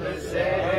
the same.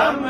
Ram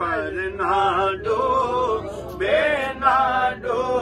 नाडो बे नाडो पा